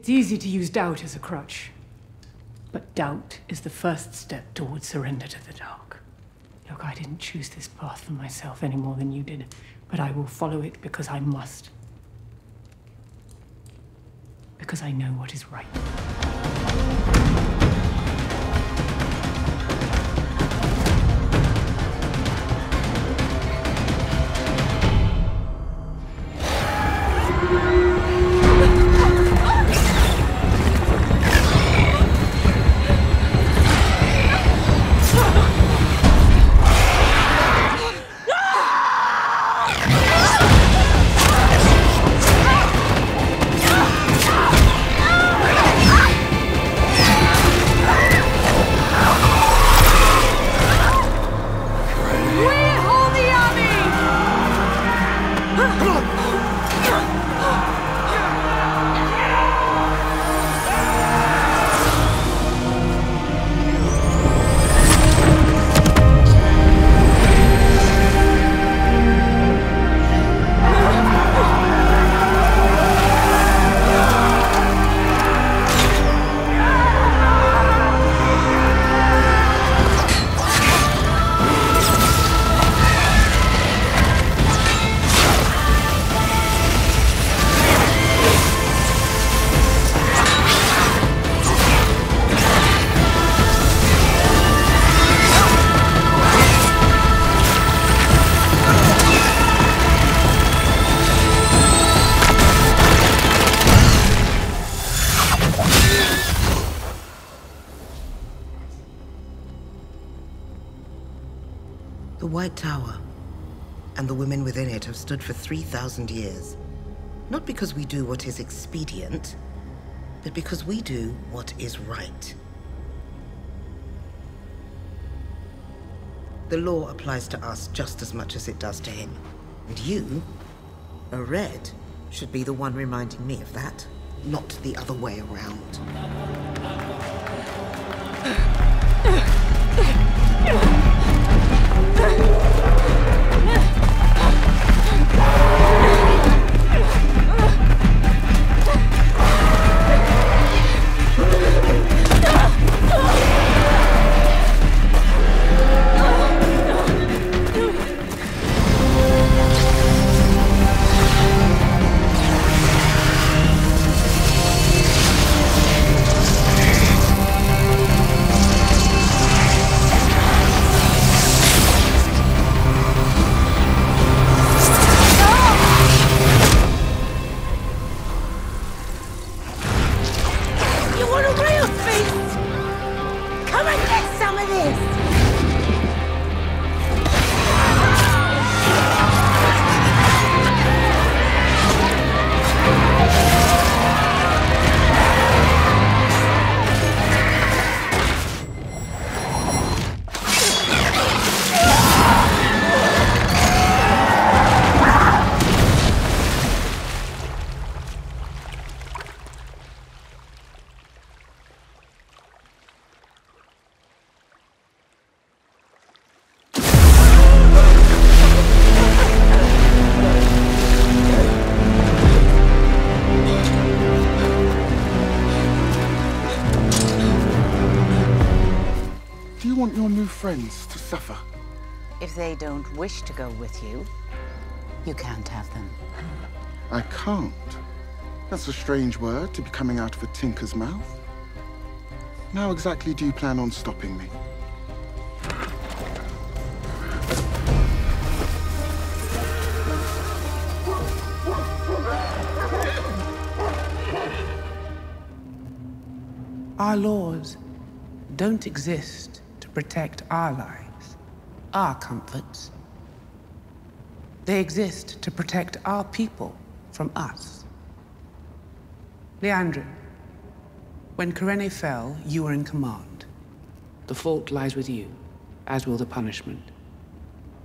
It's easy to use doubt as a crutch. But doubt is the first step towards surrender to the dark. Look, I didn't choose this path for myself any more than you did, but I will follow it because I must. Because I know what is right. The White Tower and the women within it have stood for 3,000 years. Not because we do what is expedient, but because we do what is right. The law applies to us just as much as it does to him. And you, a Red, should be the one reminding me of that, not the other way around. Some of this! Do you want your new friends to suffer? If they don't wish to go with you, you can't have them. I can't. That's a strange word to be coming out of a tinker's mouth. How exactly do you plan on stopping me? Our laws don't exist to protect our lives, our comforts. They exist to protect our people from us. Liandrin, when Kerene fell, you were in command. The fault lies with you, as will the punishment.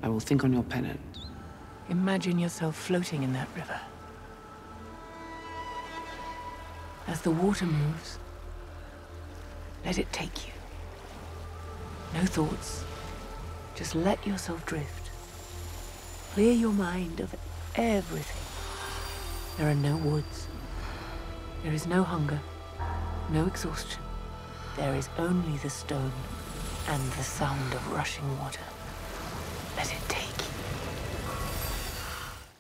I will think on your penance. Imagine yourself floating in that river. As the water moves, let it take you. No thoughts. Just let yourself drift. Clear your mind of everything. There are no woods. There is no hunger, no exhaustion. There is only the stone and the sound of rushing water. Let it take you.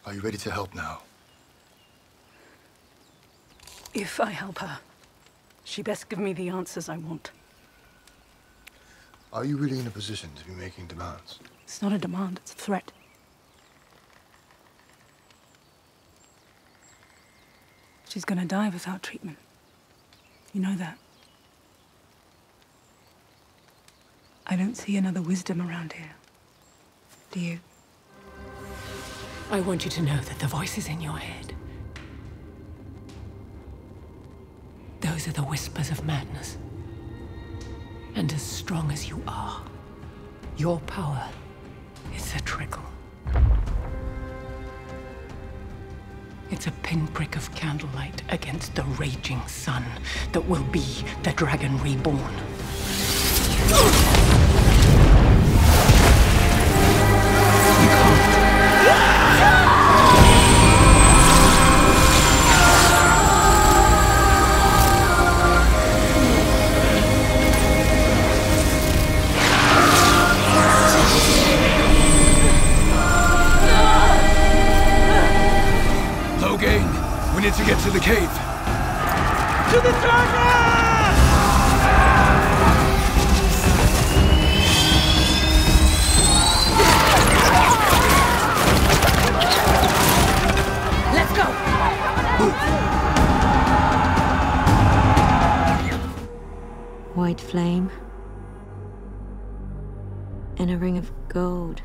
Are you ready to help now? If I help her, she best give me the answers I want. Are you really in a position to be making demands? It's not a demand, it's a threat. She's gonna die without treatment. You know that. I don't see another wisdom around here. Do you? I want you to know that the voices in your head, those are the whispers of madness. And as strong as you are, your power is a trickle. It's a pinprick of candlelight against the raging sun that will be the dragon reborn. Need to get to the cave. To the dragon! Let's go! White flame. And a ring of gold.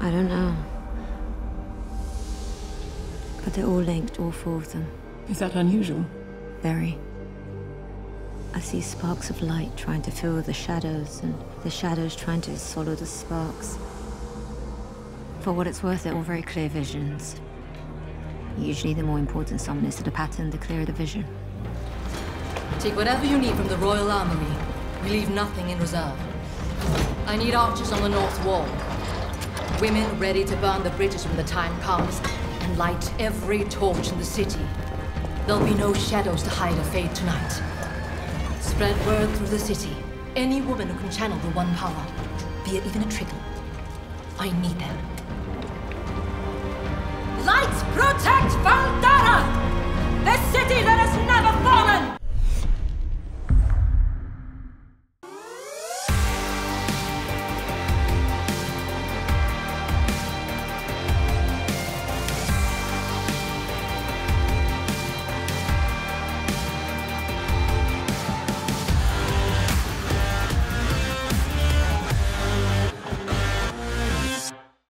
I don't know. But they're all linked, all four of them. Is that unusual? Very. I see sparks of light trying to fill the shadows, and the shadows trying to swallow the sparks. For what it's worth, they're all very clear visions. Usually, the more important someone is to the pattern, the clearer the vision. Take whatever you need from the Royal Armory. We leave nothing in reserve. I need archers on the north wall. Women ready to burn the bridges when the time comes, and light every torch in the city. There'll be no shadows to hide a Fade tonight. Spread word through the city. Any woman who can channel the one power, be it even a trickle. I need them. Lights protect city